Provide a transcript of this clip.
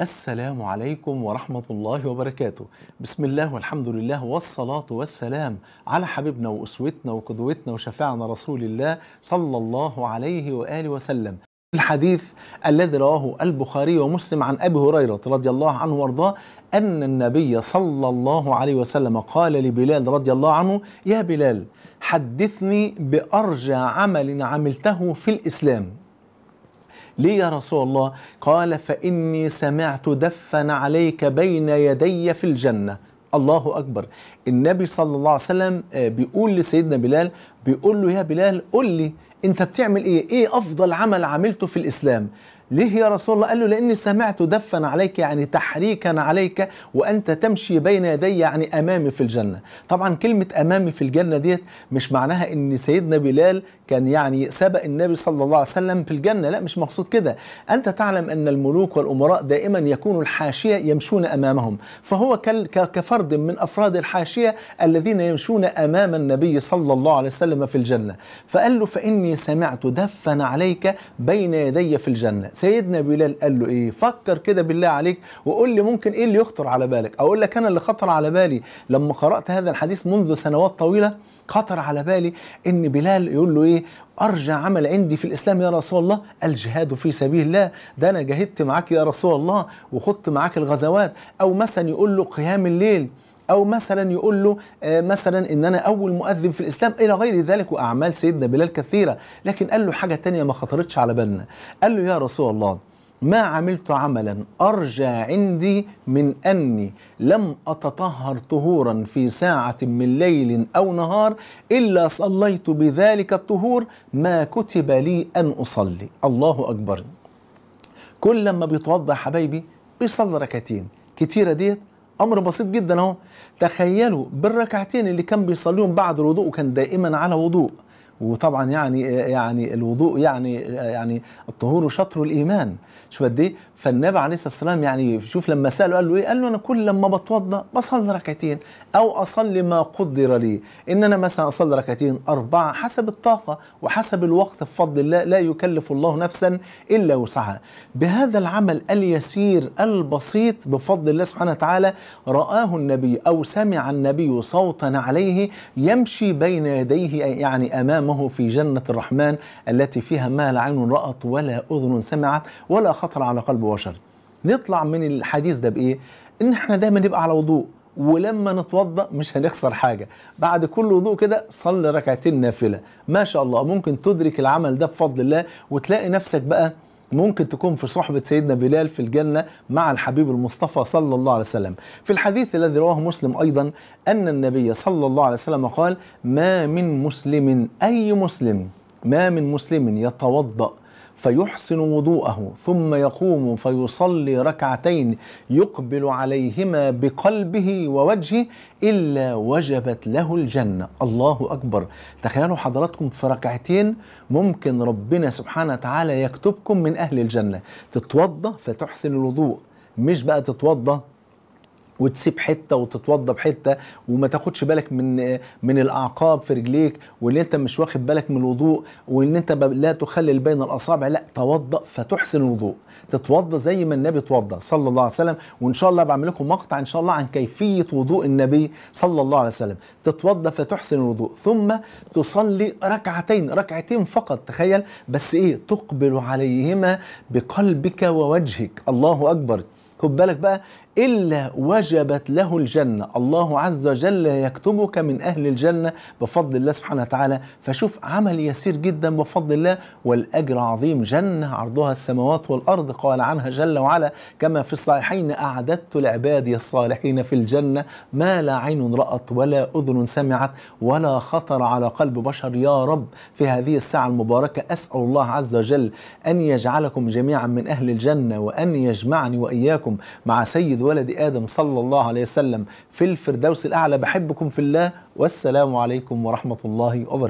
السلام عليكم ورحمة الله وبركاته. بسم الله والحمد لله والصلاة والسلام على حبيبنا وأسوتنا وقدوتنا وشفاعنا رسول الله صلى الله عليه وآله وسلم. الحديث الذي رواه البخاري ومسلم عن أبي هريرة رضي الله عنه وارضاه أن النبي صلى الله عليه وسلم قال لبلال رضي الله عنه يا بلال حدثني بأرجى عمل عملته في الإسلام. ليه يا رسول الله؟ قال فإني سمعت دفا عليك بين يدي في الجنة. الله أكبر. النبي صلى الله عليه وسلم بيقول لسيدنا بلال بيقول له يا بلال قل لي أنت بتعمل إيه؟ إيه أفضل عمل عملته في الإسلام؟ ليه يا رسول الله؟ قال له لأني سمعت دفا عليك يعني تحريكا عليك وأنت تمشي بين يدي يعني أمامي في الجنة. طبعا كلمة أمامي في الجنة ديت مش معناها إن سيدنا بلال كان يعني سبق النبي صلى الله عليه وسلم في الجنة. لا مش مقصود كده. أنت تعلم أن الملوك والأمراء دائما يكون الحاشية يمشون أمامهم. فهو كفرد من أفراد الحاشية الذين يمشون أمام النبي صلى الله عليه وسلم في الجنة. فقال له فإني سمعت دفا عليك بين يدي في الجنة. سيدنا بلال قال له إيه؟ فكر كده بالله عليك وقول لي ممكن إيه اللي يخطر على بالك. أقول لك أنا اللي خطر على بالي. لما قرأت هذا الحديث منذ سنوات طويلة خطر على بالي إن بلال يقول له إيه؟ أرجى عمل عندي في الإسلام يا رسول الله الجهاد في سبيل الله. ده أنا جاهدت معاك يا رسول الله وخدت معاك الغزوات. أو مثلا يقول له قيام الليل أو مثلا يقول له آه مثلا إن أنا أول مؤذن في الإسلام إلى غير ذلك وأعمال سيدنا بلال كثيرة. لكن قال له حاجة تانية ما خطرتش على بالنا. قال له يا رسول الله ما عملت عملا أرجى عندي من أني لم أتطهر طهورا في ساعة من ليل أو نهار إلا صليت بذلك الطهور ما كتب لي أن أصلي. الله أكبر. كل لما بيتوضأ حبايبي بيصلي ركعتين. كتيرة ديت أمر بسيط جدا أهو. تخيلوا بالركعتين اللي كان بيصليهم بعد الوضوء وكان دائما على وضوء. وطبعا يعني يعني الوضوء يعني يعني الطهور شطر الإيمان. شوف قد إيه؟ فالنبي عليه الصلاة والسلام يعني شوف لما سأله قال له إيه؟ قال له أنا كل لما بتوضأ بصلي ركعتين أو أصلي ما قدر لي. إن أنا مثلا أصلي ركعتين أربعة حسب الطاقة وحسب الوقت بفضل الله لا يكلف الله نفسا إلا وسعها. بهذا العمل اليسير البسيط بفضل الله سبحانه وتعالى رآه النبي أو سمع النبي صوتا عليه يمشي بين يديه يعني أمامه في جنة الرحمن التي فيها ما لا عين رأت ولا أذن سمعت ولا خطر على قلب بشر. نطلع من الحديث ده بإيه؟ إن إحنا دايما نبقى على وضوء ولما نتوضأ مش هنخسر حاجة. بعد كل وضوء كده صلي ركعتين نافلة. ما شاء الله ممكن تدرك العمل ده بفضل الله وتلاقي نفسك بقى ممكن تكون في صحبة سيدنا بلال في الجنة مع الحبيب المصطفى صلى الله عليه وسلم. في الحديث الذي رواه مسلم أيضا أن النبي صلى الله عليه وسلم قال ما من مسلم أي مسلم ما من مسلم يتوضأ فيحسن وضوءه ثم يقوم فيصلي ركعتين يقبل عليهما بقلبه ووجهه إلا وجبت له الجنة. الله أكبر. تخيلوا حضراتكم في ركعتين ممكن ربنا سبحانه وتعالى يكتبكم من أهل الجنة. تتوضأ فتحسن الوضوء. مش بقى تتوضأ وتسيب حتة وتتوضى بحته وما تاخدش بالك من من الأعقاب في رجليك واللي أنت مش واخد بالك من الوضوء وإن أنت لا تخلل بين الأصابع لا توضأ فتحسن الوضوء. تتوضأ زي ما النبي توضأ صلى الله عليه وسلم. وإن شاء الله بعمل لكم مقطع إن شاء الله عن كيفية وضوء النبي صلى الله عليه وسلم. تتوضأ فتحسن الوضوء. ثم تصلي ركعتين ركعتين فقط تخيل. بس إيه؟ تقبل عليهما بقلبك ووجهك. الله أكبر. خد بالك بقى إلا وجبت له الجنة. الله عز وجل يكتبك من أهل الجنة بفضل الله سبحانه وتعالى. فشوف عمل يسير جدا بفضل الله والأجر عظيم. جنة عرضها السماوات والأرض قال عنها جل وعلا كما في الصحيحين أعددت لعبادي الصالحين في الجنة ما لا عين رأت ولا أذن سمعت ولا خطر على قلب بشر. يا رب في هذه الساعة المباركة أسأل الله عز وجل أن يجعلكم جميعا من أهل الجنة وأن يجمعني وإياكم مع سيد ولد آدم صلى الله عليه وسلم في الفردوس الأعلى بحبكم في الله والسلام عليكم ورحمة الله وبركاته.